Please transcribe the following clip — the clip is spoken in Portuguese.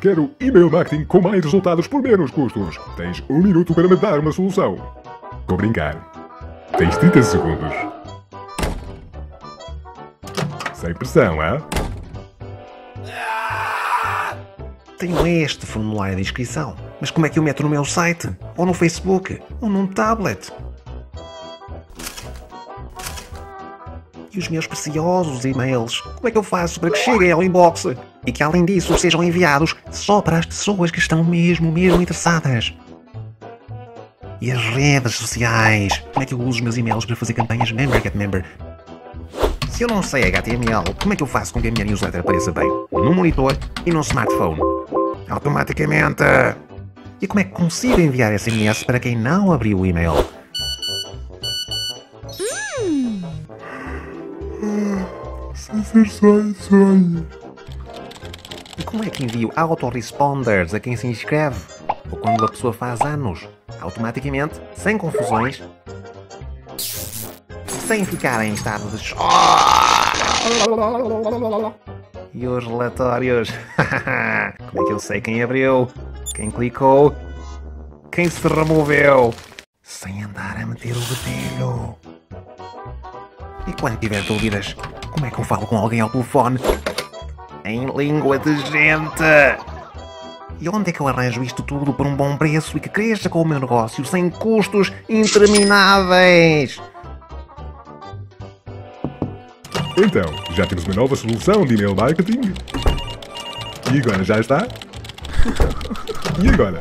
Quero e-mail marketing com mais resultados por menos custos. Tens um minuto para me dar uma solução. Vou brincar. Tens 30 segundos. Sem pressão, hã? Tenho este formulário de inscrição. Mas como é que eu meto no meu site? Ou no Facebook? Ou num tablet? E os meus preciosos e-mails? Como é que eu faço para que cheguem ao inbox? E que além disso sejam enviados só para as pessoas que estão mesmo, mesmo interessadas? E as redes sociais? Como é que eu uso os meus e-mails para fazer campanhas member get member? Se eu não sei HTML, como é que eu faço com que a minha newsletter apareça bem? No monitor e no smartphone? Automaticamente! E como é que consigo enviar SMS para quem não abriu o e-mail? Aí. E como é que envio autoresponders a quem se inscreve? Ou quando a pessoa faz anos? Automaticamente, sem confusões, sem ficar em estado de. E os relatórios? Como é que eu sei quem abriu? Quem clicou? Quem se removeu? Sem andar a meter o bedelho. E quando tiver dúvidas, como é que eu falo com alguém ao telefone? Em língua de gente! E onde é que eu arranjo isto tudo por um bom preço e que cresça com o meu negócio sem custos intermináveis? Então, já temos uma nova solução de e-mail marketing? E agora já está? E agora?